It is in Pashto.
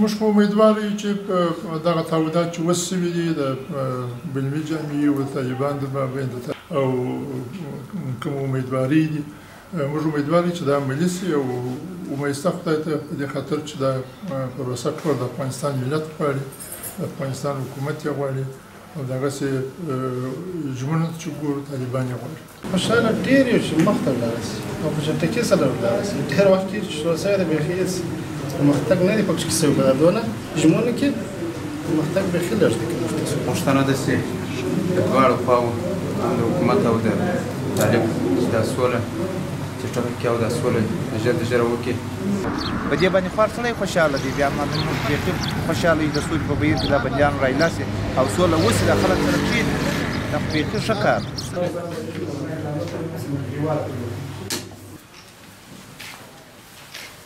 موږ خو امیدوار یو چې دغه تاودات چې وس سوي دي د بلمي جامعي او طالبان د مابین او کوم امیدواري دي موږ امیدوار یو چې دا عملي شي او ومایسته خدای ته په دې خاطر چې دا پروسه ټول د افغانستان ملت غواړي، د افغانستان حکومت یې غواړي او دغسې ژمنو ته چې ګورو طالبان یې غواړي. خوشحاله ډېر یو چې مخته ولاړه شي او په چټکي سره ولاړه شي، ډېر وخت کېږي چې شروع شوې ده بېخي هېڅ پرمختګ نه دی پکښې شوی دا دونه. ژمنو کې پرمختګ به خلر دي پښتنه د سي د دواړو خواو د حکومت او د طالب د سوله چې ټکر کې او د سوله ژر د ژر وکي په دې باندې خور سره خوشاله دي بیا مانه موږ دې ټیم خوشاله دي سوله په بیر کې د بندیان رايلاسي او سوله وسه د خلک سره کې د خپل شکر